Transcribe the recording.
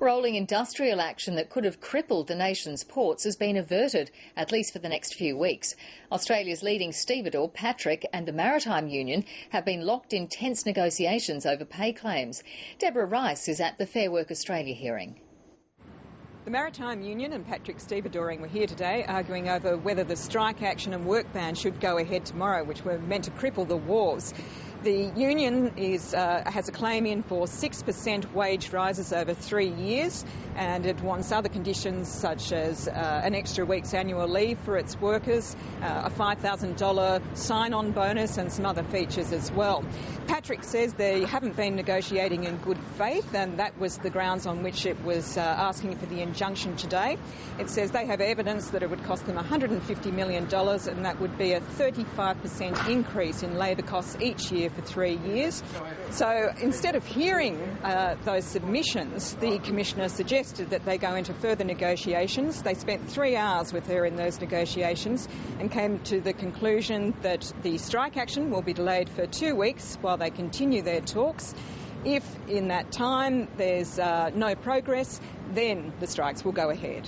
Rolling industrial action that could have crippled the nation's ports has been averted, at least for the next few weeks. Australia's leading stevedore, Patrick, and the Maritime Union have been locked in tense negotiations over pay claims. Deborah Rice is at the Fair Work Australia hearing. The Maritime Union and Patrick Stevedoring were here today arguing over whether the strike action and work ban should go ahead tomorrow, which were meant to cripple the wharves. The union is, uh, has a claim in for 6% wage rises over three years and it wants other conditions such as uh, an extra week's annual leave for its workers, uh, a $5,000 sign-on bonus and some other features as well. Patrick says they haven't been negotiating in good faith and that was the grounds on which it was uh, asking for the injunction today. It says they have evidence that it would cost them $150 million and that would be a 35% increase in labour costs each year for three years. So instead of hearing uh, those submissions, the Commissioner suggested that they go into further negotiations. They spent three hours with her in those negotiations and came to the conclusion that the strike action will be delayed for two weeks while they continue their talks. If in that time there's uh, no progress, then the strikes will go ahead.